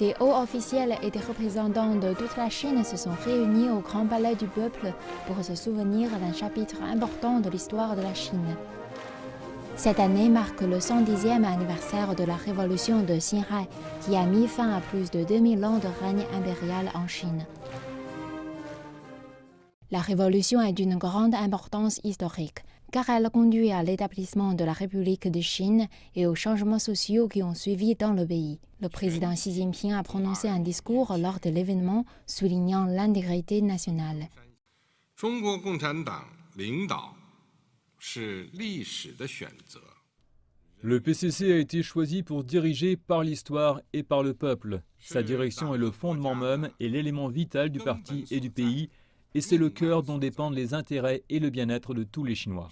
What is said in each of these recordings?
Des hauts officiels et des représentants de toute la Chine se sont réunis au Grand Palais du Peuple pour se souvenir d'un chapitre important de l'histoire de la Chine. Cette année marque le 110e anniversaire de la révolution de Xinhai, qui a mis fin à plus de 2000 ans de règne impérial en Chine. La révolution est d'une grande importance historique, car elle conduit à l'établissement de la République de Chine et aux changements sociaux qui ont suivi dans le pays. Le président Xi Jinping a prononcé un discours lors de l'événement soulignant l'intégrité nationale. Le PCC a été choisi pour diriger par l'histoire et par le peuple. Sa direction est le fondement même et l'élément vital du parti et du pays et c'est le cœur dont dépendent les intérêts et le bien-être de tous les Chinois.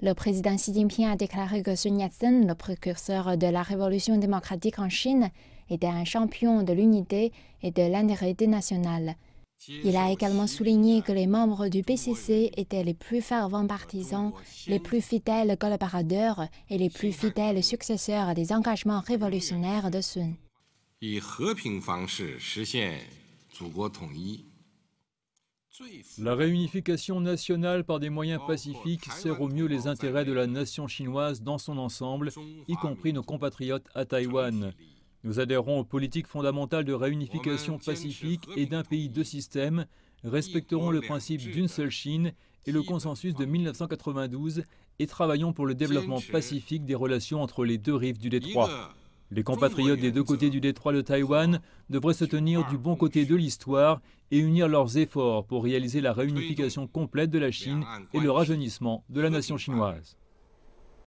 Le président Xi Jinping a déclaré que Sun Yat-sen, le précurseur de la révolution démocratique en Chine, était un champion de l'unité et de l'intérêt national. Il a également souligné que les membres du PCC étaient les plus fervents partisans, les plus fidèles collaborateurs et les plus fidèles successeurs des engagements révolutionnaires de Sun. La réunification nationale par des moyens pacifiques sert au mieux les intérêts de la nation chinoise dans son ensemble, y compris nos compatriotes à Taïwan. Nous adhérons aux politiques fondamentales de réunification pacifique et d'un pays deux systèmes, respecterons le principe d'une seule Chine et le consensus de 1992 et travaillons pour le développement pacifique des relations entre les deux rives du détroit. Les compatriotes des deux côtés du détroit de Taïwan devraient se tenir du bon côté de l'histoire et unir leurs efforts pour réaliser la réunification complète de la Chine et le rajeunissement de la nation chinoise.